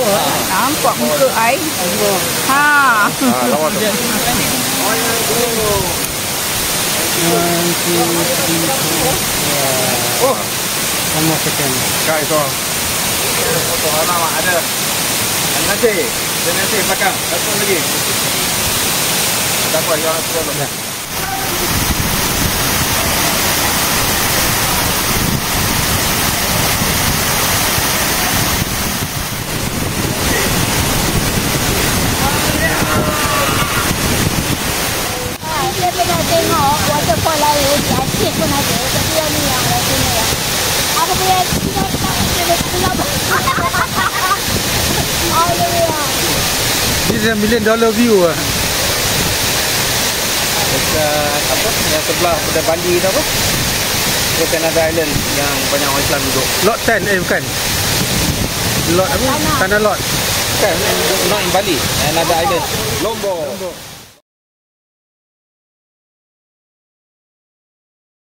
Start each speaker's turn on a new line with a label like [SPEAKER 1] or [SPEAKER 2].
[SPEAKER 1] Nampak muka ai. Ha.
[SPEAKER 2] Ha, lawa tu. Oh,
[SPEAKER 3] more second.
[SPEAKER 2] kak itu.
[SPEAKER 4] Foto ada. Ada nasi. Ada nasi belakang. Satu lagi. Tak apa, yang nak
[SPEAKER 5] tengok waterfall lain di Aceh pun ada. Tapi yang ni yang rasa ni lah. Apa punya kita tak. Oh, ya, ya.
[SPEAKER 3] This is a million dollar view ah.
[SPEAKER 4] Dekat apa? Yang sebelah pada Bali tu apa? Ke Canada Island yang banyak orang Islam duduk.
[SPEAKER 3] Lot 10 eh bukan. Lot apa?
[SPEAKER 5] Tanah.
[SPEAKER 3] Tanah lot.
[SPEAKER 4] Kan? Not in Bali. Another island. Lombok.